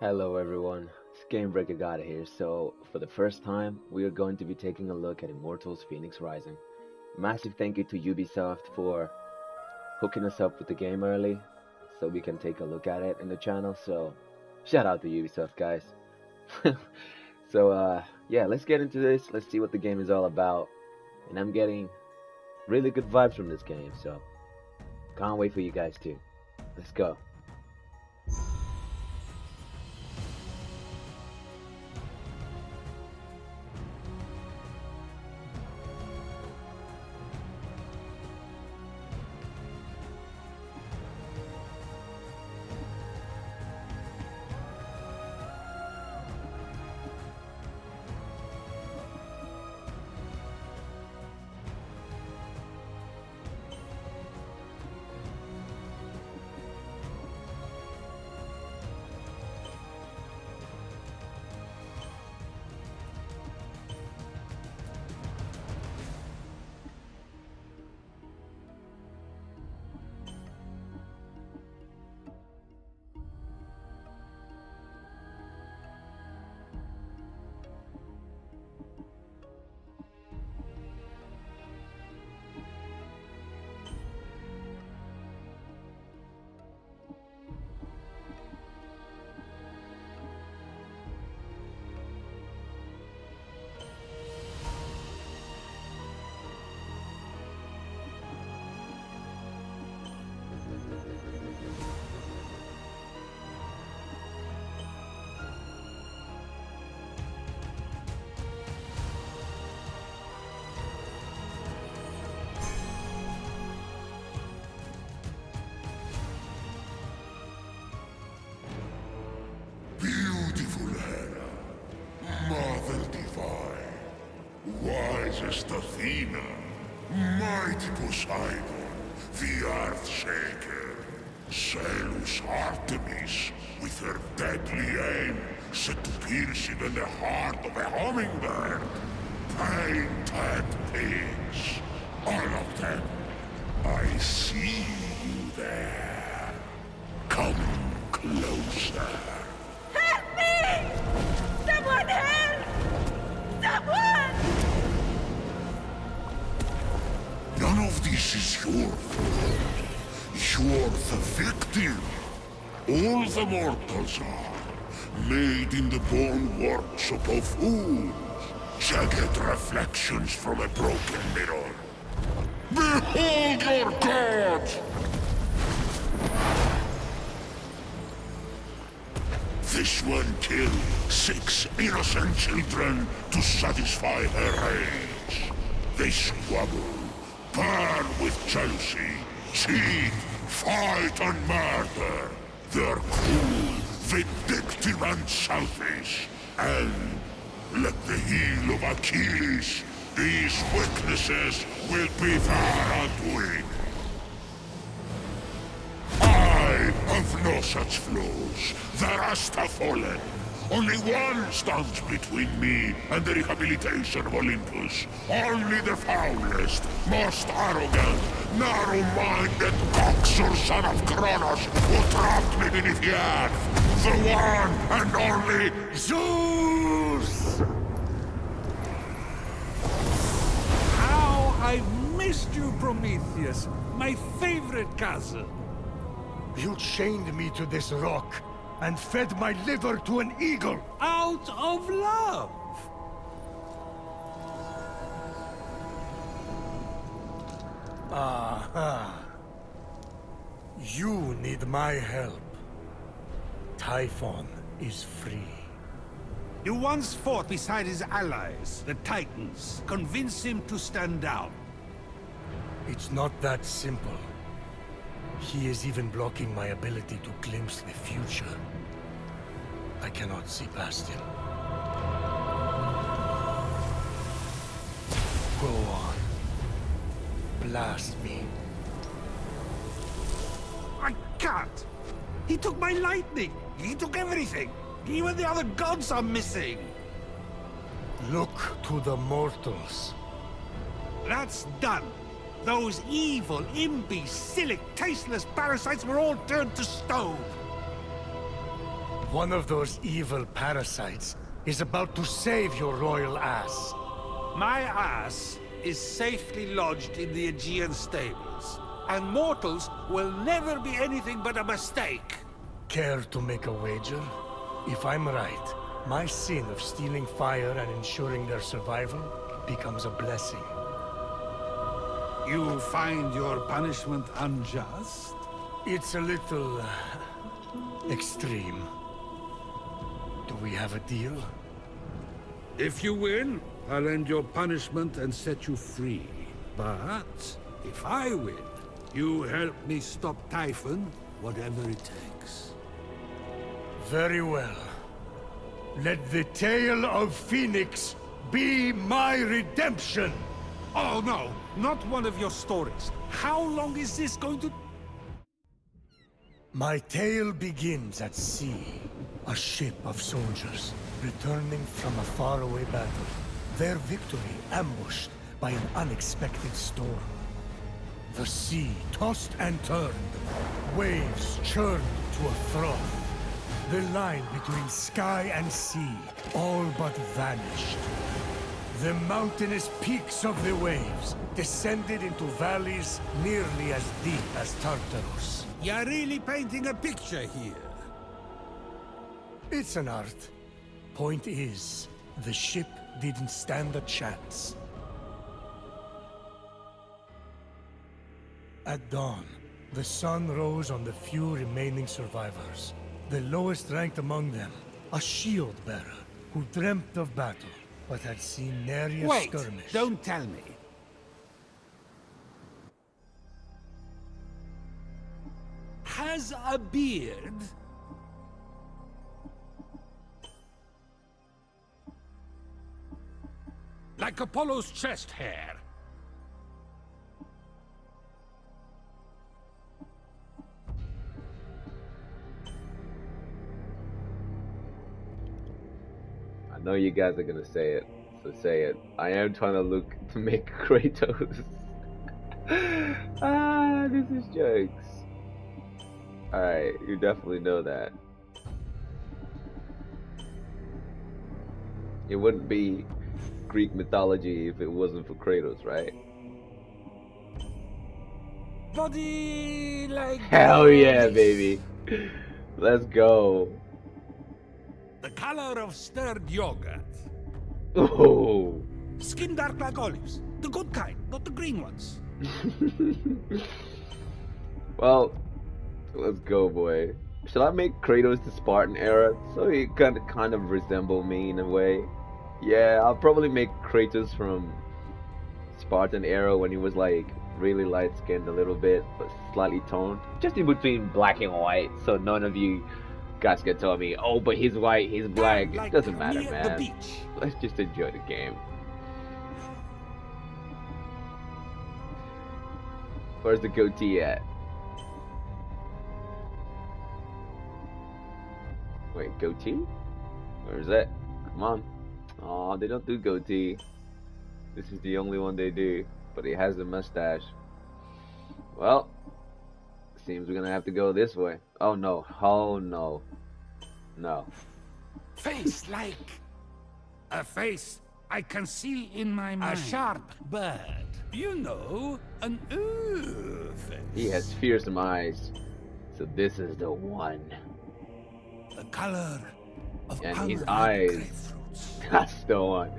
Hello everyone, it's Gamebreaker God here. So, for the first time, we are going to be taking a look at Immortals Fenyx Rising. Massive thank you to Ubisoft for hooking us up with the game early so we can take a look at it in the channel. So, shout out to Ubisoft guys. so, uh, yeah, let's get into this. Let's see what the game is all about. And I'm getting really good vibes from this game, so can't wait for you guys too. Let's go. Athena, mighty Poseidon, the Earthshaker, Zeus Artemis, with her deadly aim set to pierce even the heart of a hummingbird, painted pigs, all of them. I see you there. Come closer. This is your fault. You're the victim. All the mortals are. Made in the bone workshop of fools. Jagged reflections from a broken mirror. Behold your god! This one killed six innocent children to satisfy her rage. They squabble, burn with jealousy, cheat, fight and murder. They're cruel, vindictive and selfish. And, like the heel of Achilles, these weaknesses will be their undoing. I have no such flaws. The rest have fallen. Only one stands between me and the rehabilitation of Olympus. Only the foulest, most arrogant, narrow-minded coxer son of Kronos who trapped me beneath the earth. The one and only Zeus! How I've missed you, Prometheus, my favorite cousin. You chained me to this rock and fed my liver to an eagle. Out of love. Aha. You need my help. Typhon is free. You once fought beside his allies, the Titans. Convince him to stand down. It's not that simple. He is even blocking my ability to glimpse the future. I cannot see past him. Go on. Blast me. I can't. He took my lightning. He took everything. Even the other gods are missing. Look to the mortals. That's done. Those evil, imbecilic, tasteless parasites were all turned to stone. One of those evil parasites is about to save your royal ass. My ass is safely lodged in the Aegean stables, and mortals will never be anything but a mistake. Care to make a wager? If I'm right, my sin of stealing fire and ensuring their survival becomes a blessing. You find your punishment unjust? It's a little... Uh, extreme. Do we have a deal? If you win, I'll end your punishment and set you free. But, if I win, you help me stop Typhon, whatever it takes. Very well. Let the tale of Fenyx be my redemption! Oh no, not one of your stories. How long is this going to... My tale begins at sea. A ship of soldiers, returning from a faraway battle. Their victory ambushed by an unexpected storm. The sea tossed and turned. Waves churned to a froth. The line between sky and sea all but vanished. The mountainous peaks of the waves descended into valleys nearly as deep as Tartarus. You're really painting a picture here. It's an art. Point is, the ship didn't stand a chance. At dawn, the sun rose on the few remaining survivors. The lowest ranked among them, a shield bearer who dreamt of battle, but had seen nary a Wait, skirmish. don't tell me. Has a beard? Like Apollo's chest hair. I know you guys are gonna say it, so say it. I am trying to look to make Kratos. ah, this is jokes. Alright, you definitely know that. It wouldn't be Greek mythology if it wasn't for Kratos, right? Body like... Hell yeah, baby. Let's go. The color of stirred yogurt. Oh. Skin dark like olives. The good kind, not the green ones. well, let's go, boy. Should I make Kratos the Spartan era so he kind of kind of resemble me in a way? Yeah, I'll probably make Kratos from Spartan era when he was like really light skinned a little bit, but slightly toned, just in between black and white, so none of you guys can tell me, oh, but he's white, he's black. Like it doesn't matter, man. Let's just enjoy the game. Where's the goatee at? Wait, goatee? Where's that? Come on. Oh, they don't do goatee. This is the only one they do, but he has a mustache. Well, seems we're gonna have to go this way. Oh no, oh no. No. Face like a face I can see in my mind. A sharp bird. You know, an ooh face. He has fearsome eyes. So this is the one. the color of And his unripe eyes. That's the one.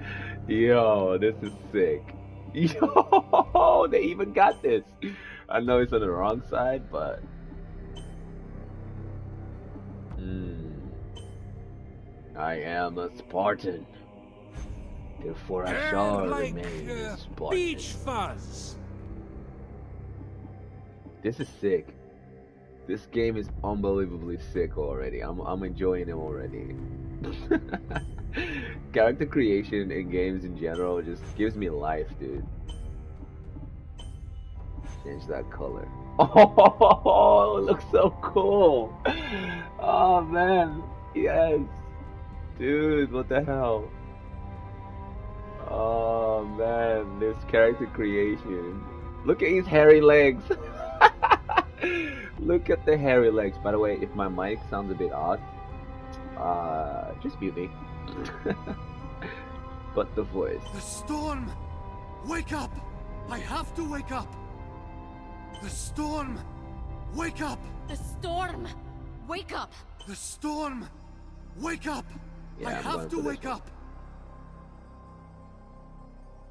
Yo, this is sick. Yo, they even got this. I know it's on the wrong side, but. Hmm. I am a Spartan. Therefore, I shall like remain a uh, Spartan. beach fuzz. This is sick. This game is unbelievably sick already. I'm I'm enjoying it already. Character creation in games in general just gives me life, dude. Change that color. Oh, it looks so cool. Oh man, yes, dude. What the hell? Oh man, this character creation. Look at his hairy legs. Look at the hairy legs. By the way, if my mic sounds a bit odd, Uh, just beauty. but the voice. The storm! Wake up! I have to wake up! The storm! Wake up! The storm! Wake up! The storm! Wake up! Yeah, I I'm have to wake one. up!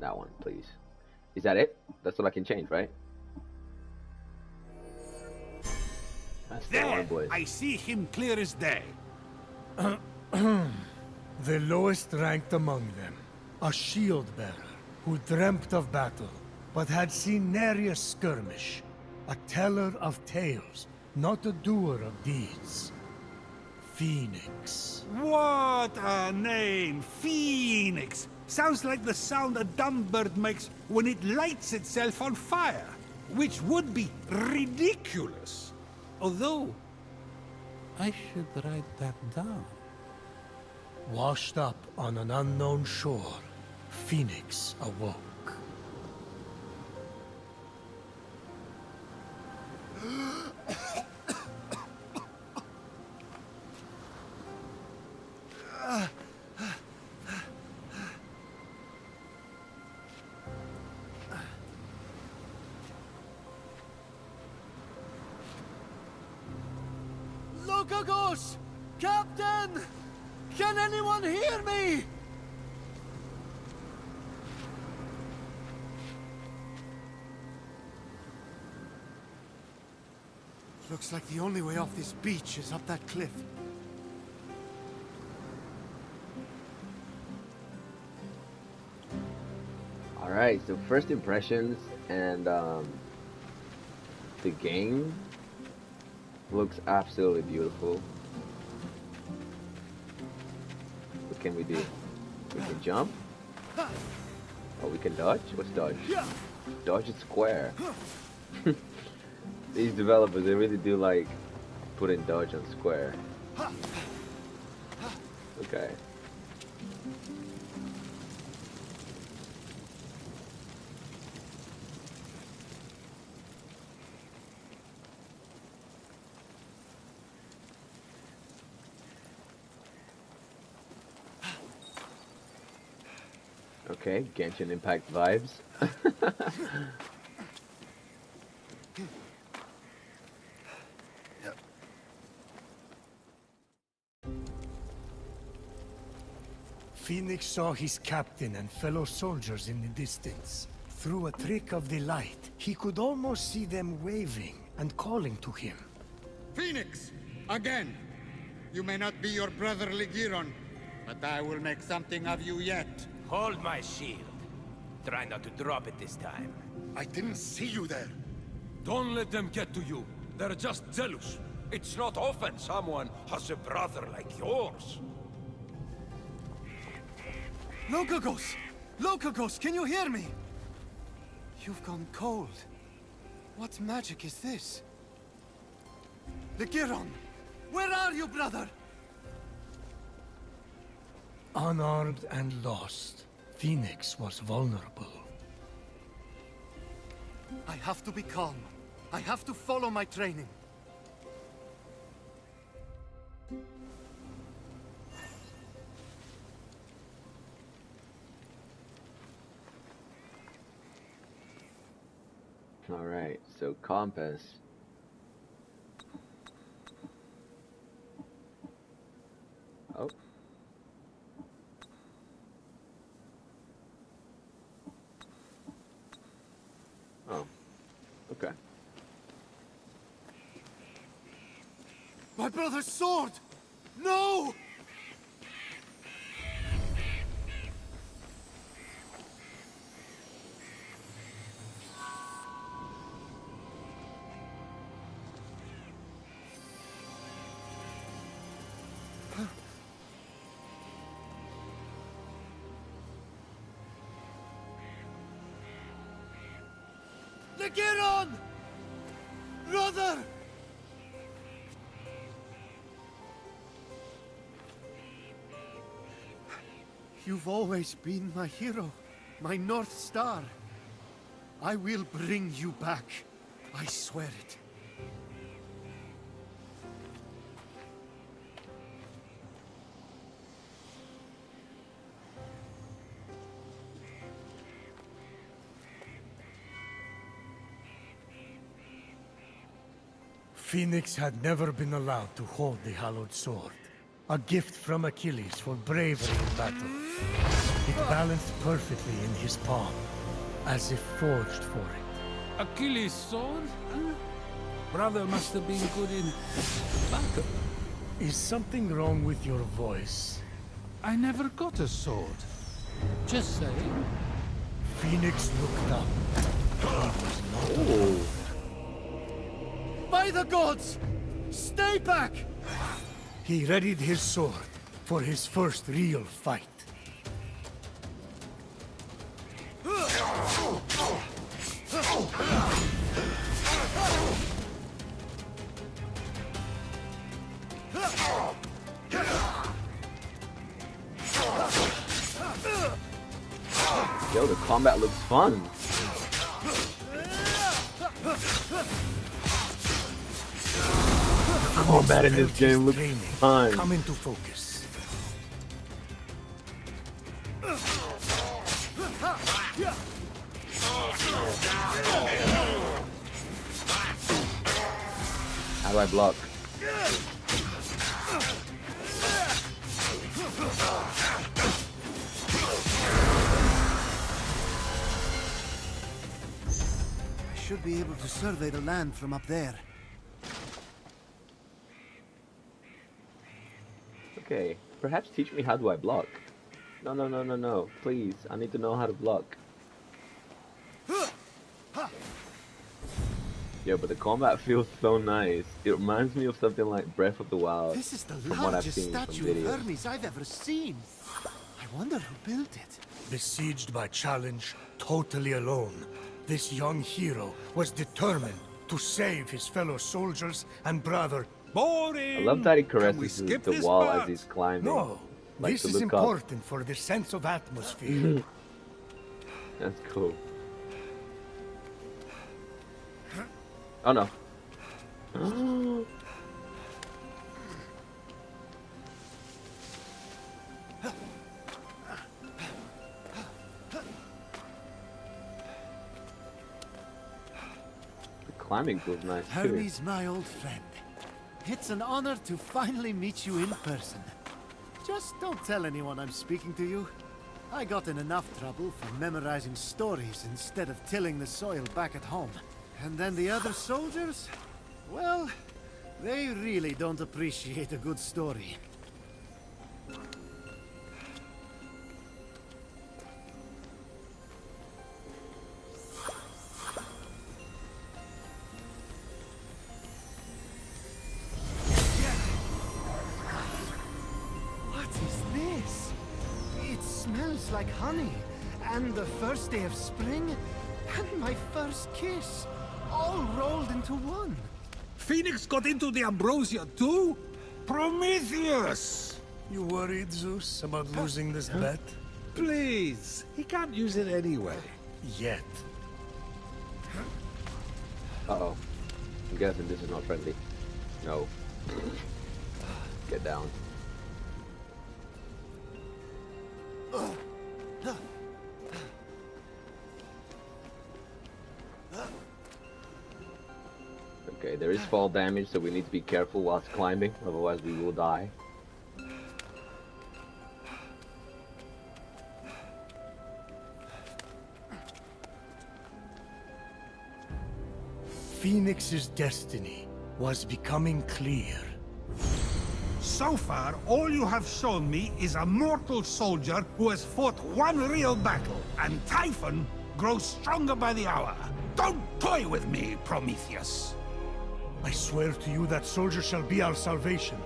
That one, please. Is that it? That's all I can change, right? That's the one, There! boys. I see him clear as day. The lowest ranked among them, a shield bearer who dreamt of battle, but had seen nary a skirmish, a teller of tales, not a doer of deeds. Fenyx. What a name! Fenyx! Sounds like the sound a dumb bird makes when it lights itself on fire, which would be ridiculous. Although, I should write that down. Washed up on an unknown shore, Fenyx awoke. Lokagos! Captain! Can anyone hear me? Looks like the only way off this beach is up that cliff. Alright, so first impressions and um, the game looks absolutely beautiful. Can we do? We can jump? Oh, we can dodge? What's dodge? Dodge is square. These developers, they really do like putting dodge on square. Okay. Okay, Genshin Impact vibes. Fenyx saw his captain and fellow soldiers in the distance. Through a trick of the light, he could almost see them waving and calling to him. Fenyx! Again! You may not be your brother Ligyron, but I will make something of you yet. Hold my shield. Try not to drop it this time. I didn't see you there. Don't let them get to you. They're just jealous. It's not often someone has a brother like yours. Lokagos! Lokagos, can you hear me? You've gone cold. What magic is this? Ligyron! Where are you, brother? Unarmed and lost, Fenyx was vulnerable. I have to be calm. I have to follow my training. Alright, so compass. Brother's sword! You've always been my hero, my North Star. I will bring you back. I swear it. Fenyx had never been allowed to hold the Hallowed Sword. A gift from Achilles for bravery in battle. It balanced perfectly in his palm, as if forged for it. Achilles' sword? Huh? Brother must have been good in battle. Is something wrong with your voice? I never got a sword. Just saying. Fenyx looked up. He was not Ooh. By the gods! Stay back! He readied his sword for his first real fight. Yo, the combat looks fun. Combat in this game looks Training fun. Come into focus. How do I block? I should be able to survey the land from up there. Okay, perhaps teach me how do I block. No, no, no, no, no. Please, I need to know how to block. Yo, but the combat feels so nice. It reminds me of something like Breath of the Wild. This is the from what I've largest seen from statue of videos. Hermes I've ever seen. I wonder who built it. Besieged by challenge, totally alone, this young hero was determined to save his fellow soldiers and brother. Boring! I love that he Can we caresses skip the wall part? as he's climbing. No, Like this to is look up. important for the sense of atmosphere. That's cool. Oh no. the climbing feels nice too. Hermes, my old friend. It's an honor to finally meet you in person. Just don't tell anyone I'm speaking to you. I got in enough trouble for memorizing stories instead of tilling the soil back at home. And then the other soldiers? Well, they really don't appreciate a good story. First day of spring, and my first kiss, all rolled into one. Fenyx got into the ambrosia too? Prometheus! you worried, Zeus, about losing this bet? Please, he can't use it anyway. Yet. Uh oh. I'm guessing this is not friendly. No. Get down. Okay, there is fall damage, so we need to be careful whilst climbing, otherwise we will die. Fenyx's destiny was becoming clear. So far, all you have shown me is a mortal soldier who has fought one real battle, and Typhon grows stronger by the hour. Don't toy with me, Prometheus. I swear to you that soldier shall be our salvation.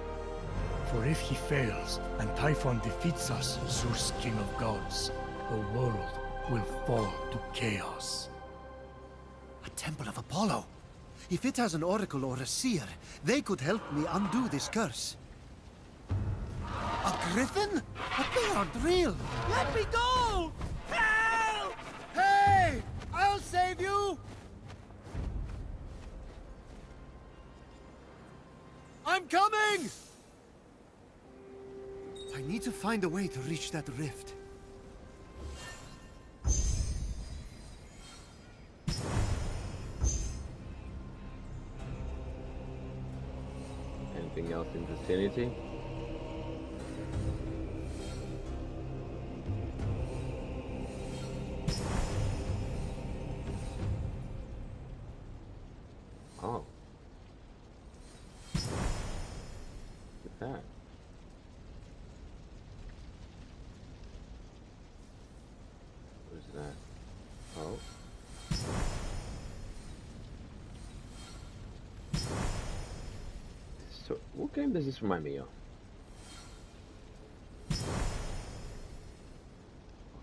For if he fails, and Typhon defeats us, Zeus, king of gods, the world will fall to chaos. A temple of Apollo. If it has an oracle or a seer, they could help me undo this curse. A griffin? But they aren't real. Let me go! Help! Hey! I'll save you! I'm coming! I need to find a way to reach that rift. anything else in vicinity. So, what game does this remind me of? I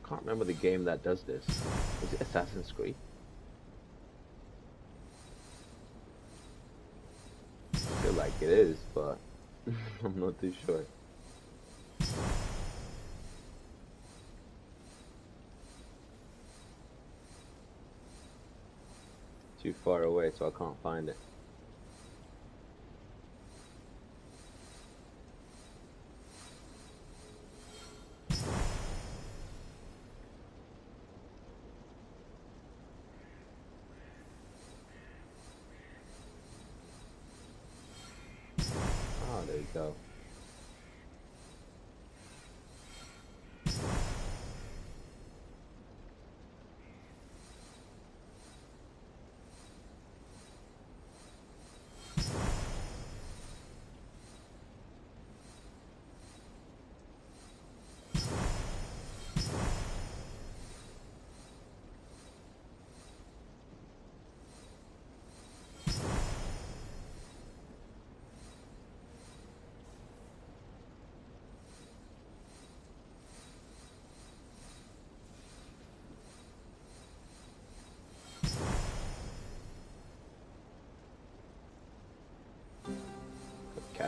can't remember the game that does this. Is it Assassin's Creed? I feel like it is, but I'm not too sure. Too far away, so I can't find it.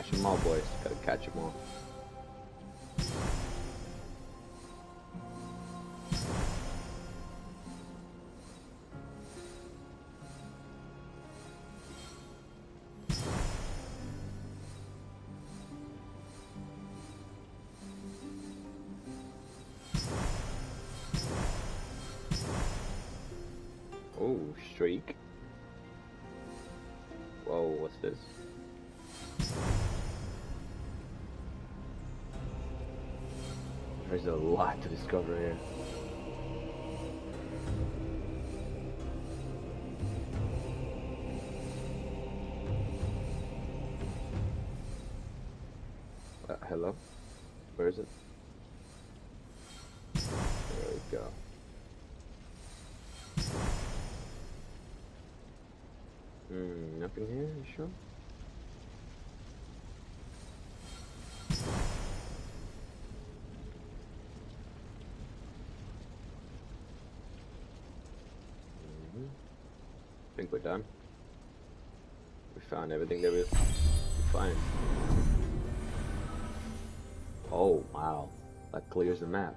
Catch them all, boys. Gotta catch them all. Lot to discover here. Uh, hello? Where is it? There we go. Hmm, nothing here, you sure? Mhm. think we're done. We found everything that we we find. Oh wow, that clears the map.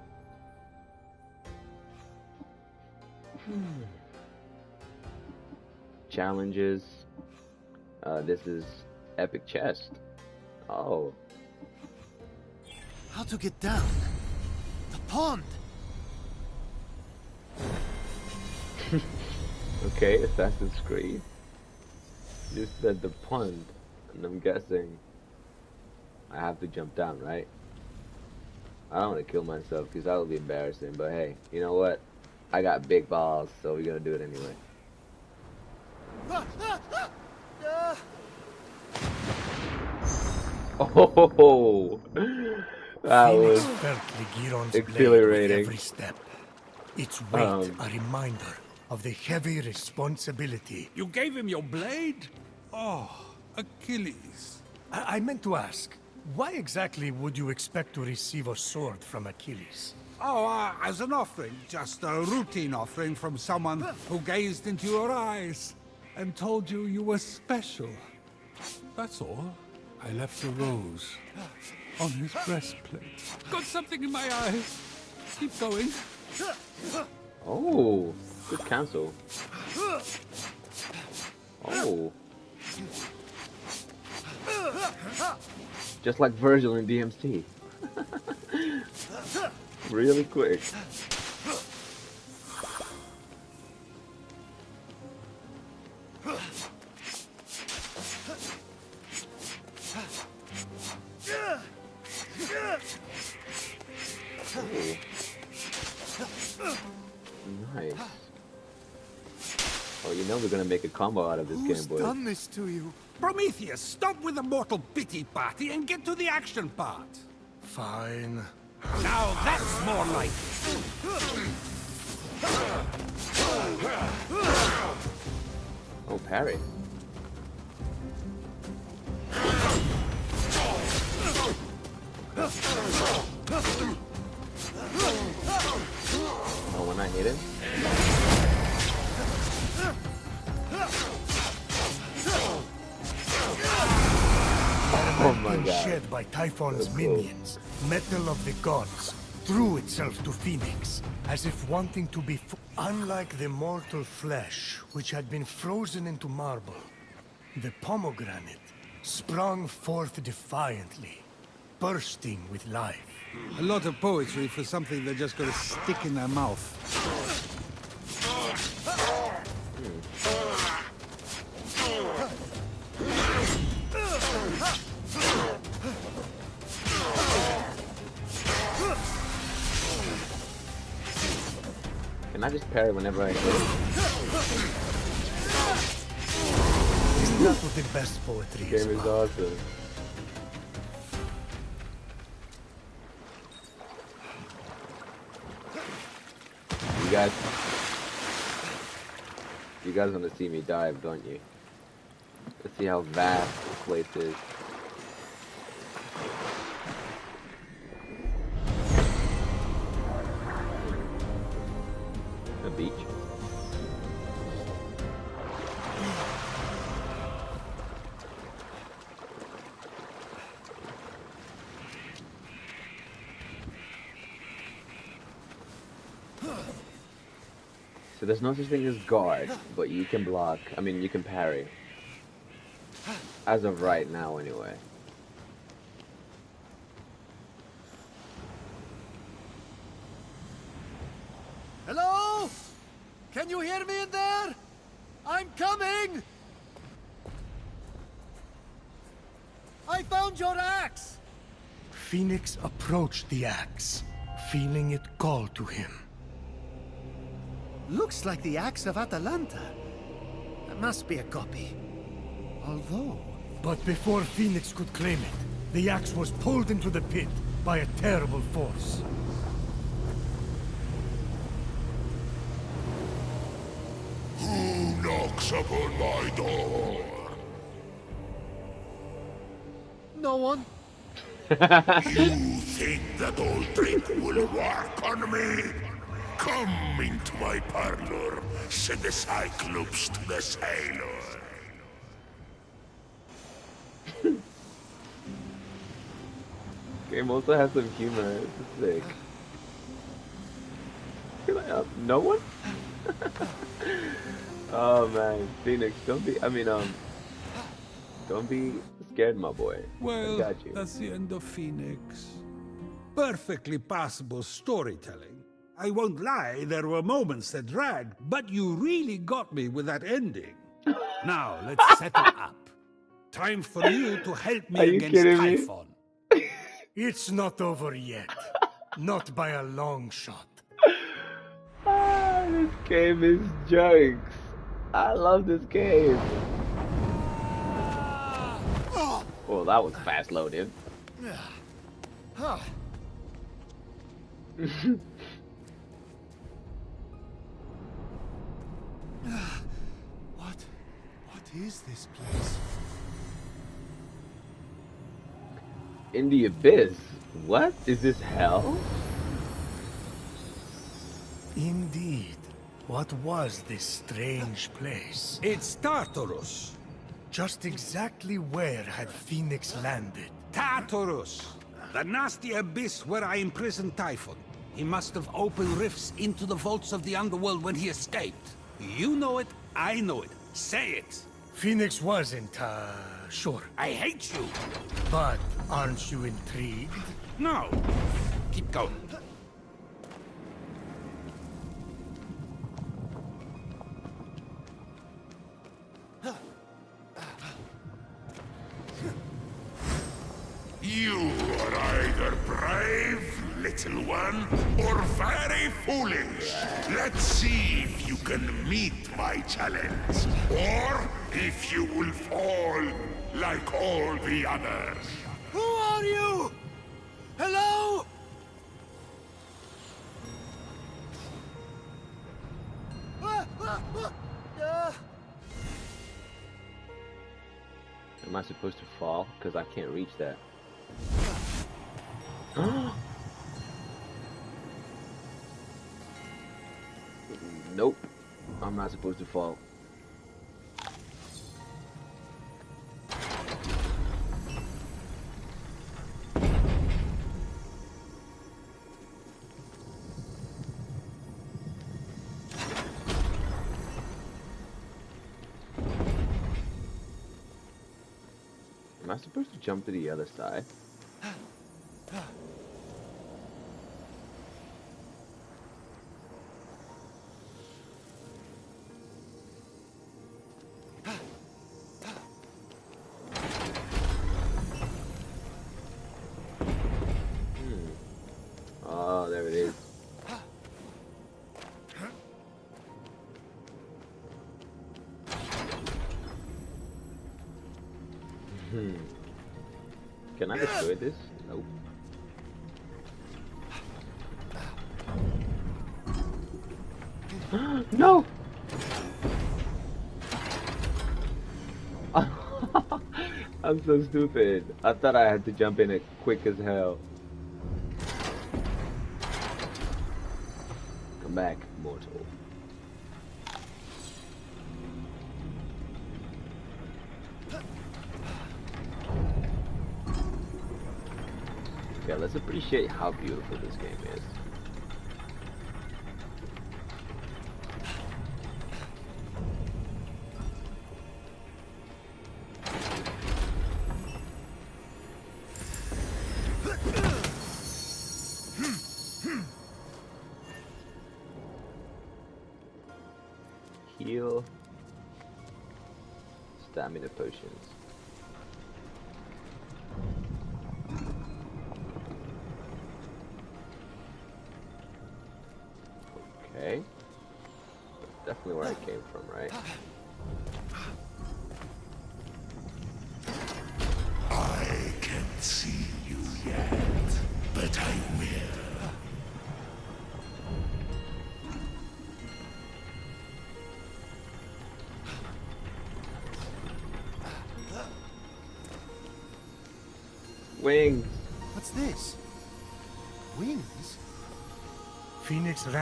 Hmm. Challenges. Uh, this is epic chest. Oh, How to get down? The pond! Okay, Assassin's Creed. You said the pond, and I'm guessing I have to jump down, right? I don't want to kill myself because that would be embarrassing. But hey, you know what? I got big balls, so we're gonna do it anyway. Oh, that Fenyx was felt Ligyron's blade exhilarating. every step. Its weight Um, a reminder of the heavy responsibility. You gave him your blade? Oh, Achilles. I, I meant to ask, why exactly would you expect to receive a sword from Achilles? Oh, uh, as an offering, just a routine offering from someone who gazed into your eyes and told you you were special. That's all. I left a rose on his breastplate. Got something in my eyes. Keep going. Oh, Good cancel. Oh. Just like Virgil in DMC. really quick. Ooh. Nice. Oh, you know we're gonna make a combo out of this Who's game, boy. done this to you? Prometheus, stop with the mortal pity party and get to the action part. Fine. Now that's more like it. Oh, parry. Oh, when I hit him? Being god. shed by Typhon's minions, metal of the gods, threw itself to Fenyx, as if wanting to be f- unlike the mortal flesh, which had been frozen into marble. The pomegranate sprung forth defiantly, bursting with life. A lot of poetry for something they're just gonna stick in their mouth. I just parry whenever I him? Is not what the best poetry is game is awesome. You guys, you guys want to see me dive, don't you? Let's see how vast this place is. There's no such thing as guard, but you can block. I mean, you can parry. As of right now, anyway. Hello? Can you hear me in there? I'm coming! I found your axe! Phoenix approached the axe, feeling it call to him. Looks like the axe of Atalanta. It must be a copy. Although... But before Fenyx could claim it, the axe was pulled into the pit by a terrible force. Who knocks upon my door? No one? You think that old trick will work on me? Come into my parlor, said the Cyclops to the sailor. Game also has some humor. It's sick. You're like, no one? oh man, Fenyx, don't be. I mean, um, don't be scared, my boy. I Well, got you. that's the end of Fenyx. Perfectly passable storytelling. I won't lie, there were moments that dragged, but you really got me with that ending. Now, let's settle up. Time for you to help me against kidding me? It's not over yet. not by a long shot. Ah, this game is jokes. I love this game. Oh, that was fast loaded. What is this place? In the abyss. What is this hell? Indeed. What was this strange place? It's Tartarus. Just exactly where had Fenyx landed? Tartarus! The nasty abyss where I imprisoned Typhon. He must have opened rifts into the vaults of the underworld when he escaped. You know it, I know it. Say it! Fenyx wasn't, uh, sure. I hate you! But aren't you intrigued? No! Keep going. You are either brave little one, or very foolish. Let's see if you can meet my challenge, or if you will fall like all the others. Who are you? Hello? Am I supposed to fall? Because I can't reach that. nope. I'm not supposed to fall. Supposed to jump to the other side? I'm so stupid. I thought I had to jump in it quick as hell. Come back, mortal. Yeah, let's appreciate how beautiful this game is.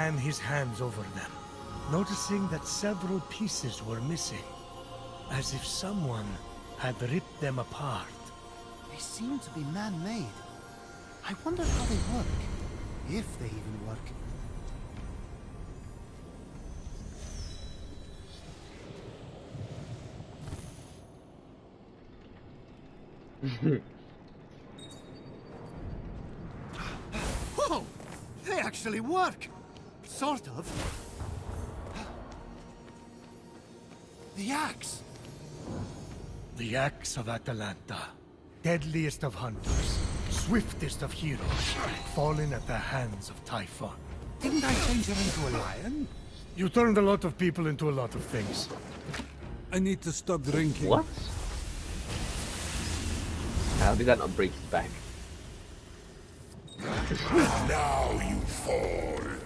Ran his hands over them, noticing that several pieces were missing, as if someone had ripped them apart. They seem to be man-made. I wonder how they work. If they even work. Whoa! They actually work! Sort of. The axe! The axe of Atalanta, deadliest of hunters, swiftest of heroes, fallen at the hands of Typhon. Didn't I change her into a lion? You turned a lot of people into a lot of things. I need to stop drinking. What? How did that not break his back? Now you fall, little one.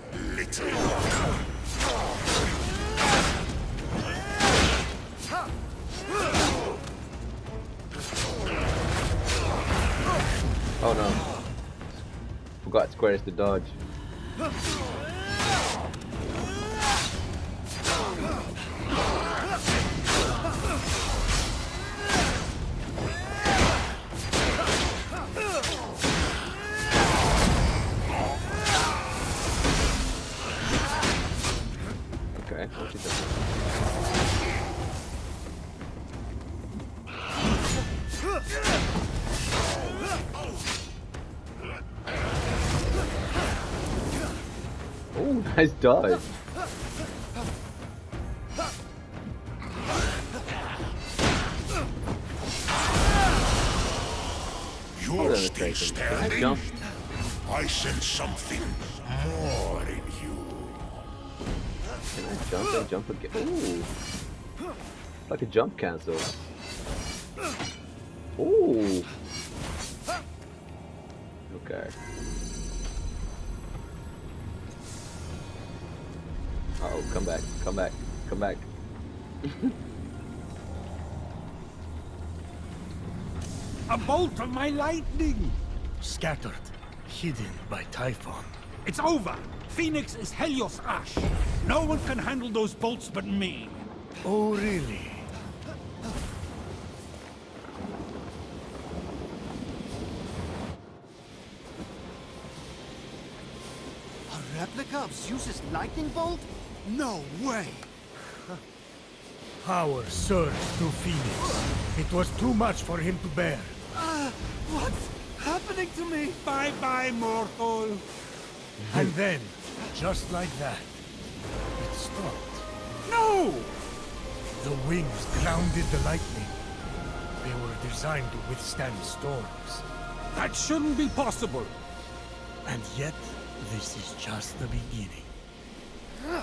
Oh no. Forgot squares to dodge. Nice dodge. You're still I standing? jump? I sense something more in you. Can I jump and jump again? Ooh. Like a jump cancel. Ooh. Okay. Uh oh, come back, come back, come back. A bolt of my lightning! Scattered, hidden by Typhon. It's over! Fenyx is Helios Ash! No one can handle those bolts but me! Oh, really? A replica of Zeus's lightning bolt? No way! Power surged through Fenyx. It was too much for him to bear. Uh, what's happening to me? Bye-bye, mortal! And then, just like that, it stopped. No! The wings grounded the lightning. They were designed to withstand storms. That shouldn't be possible! And yet, this is just the beginning. Huh?